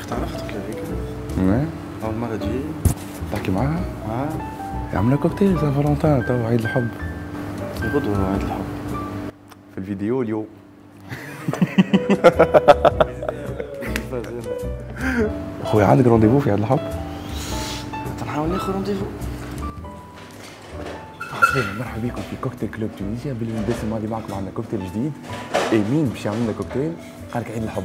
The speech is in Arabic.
اختار اختار أختك اول مره تجي تحكي معاها؟ عامله كوكتيل Saint Valentin تو عيد الحب غدوه عيد الحب في الفيديو اليوم خويا عندك rendez-vous في عيد الحب؟ تنحاول ناخذ rendez-vous مرحبا بكم في كوكتيل كلوب تونسيا باللي باسم معكم عندنا كوكتيل جديد ايمين باش يعمل لنا كوكتيل قال لك عيد الحب